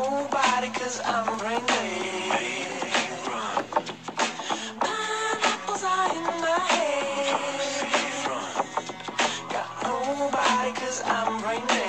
nobody cause I'm raining. Pineapples are in my head. Got nobody cause I'm raining.